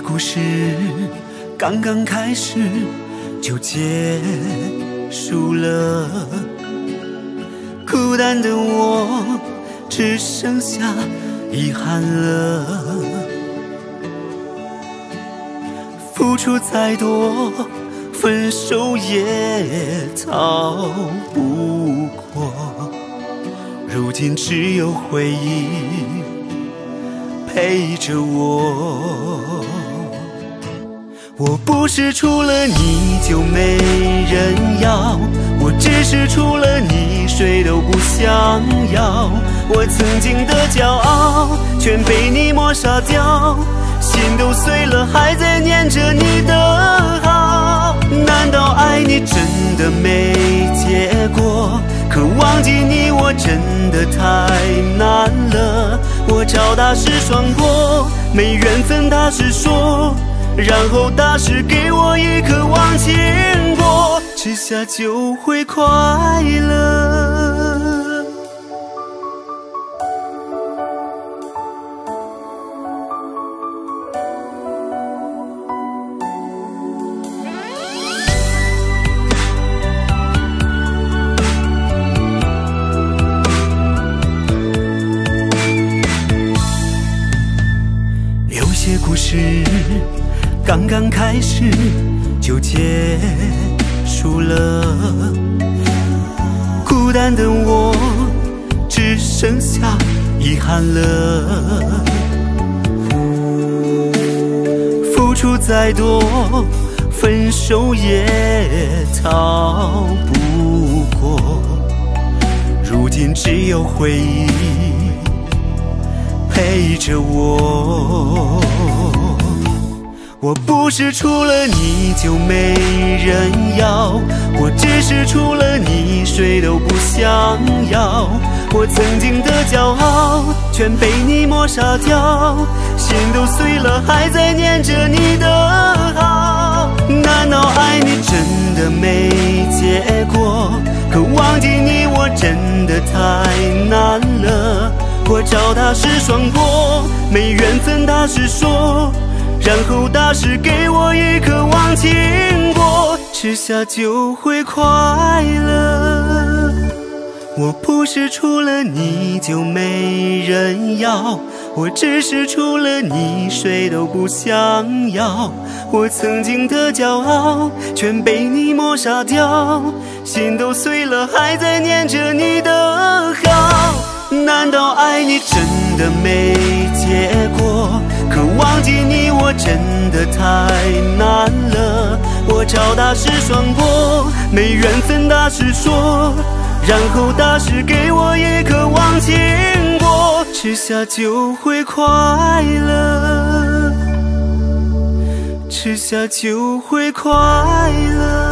故事刚刚开始就结束了，孤单的我只剩下遗憾了。付出再多，分手也逃不过。如今只有回忆陪着我。我不是除了你就没人要，我只是除了你谁都不想要。我曾经的骄傲全被你抹杀掉，心都碎了还在念着你的好。难道爱你真的没结果？可忘记你我真的太难了。我找大师算过，没缘分大师说。然后大师给我一颗忘情果，吃下就会快乐。有些故事。刚刚开始就结束了，孤单的我只剩下遗憾了。付出再多，分手也逃不过。如今只有回忆陪着我。我不是除了你就没人要，我只是除了你谁都不想要。我曾经的骄傲全被你抹杀掉，心都碎了还在念着你的好。难道爱你真的没结果？可忘记你我真的太难了。我找大师双过，没缘分大师说。然后大师给我一颗忘情果，吃下就会快乐。我不是除了你就没人要，我只是除了你谁都不想要。我曾经的骄傲全被你抹杀掉，心都碎了还在念着你的好。难道爱你真的没结果？可忘记你真的太难了，我找大师算过，没缘分大师说，然后大师给我一颗忘情果，吃下就会快乐，吃下就会快乐。